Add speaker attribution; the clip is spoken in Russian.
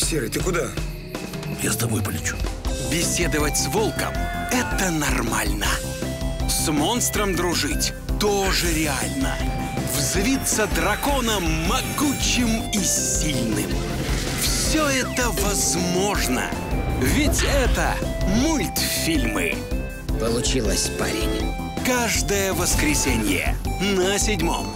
Speaker 1: Серый, ты куда?
Speaker 2: Я с тобой полечу.
Speaker 3: Беседовать с волком – это нормально. С монстром дружить тоже реально. Взвиться драконом могучим и сильным. Все это возможно. Ведь это мультфильмы.
Speaker 4: Получилось, парень.
Speaker 3: Каждое воскресенье на седьмом.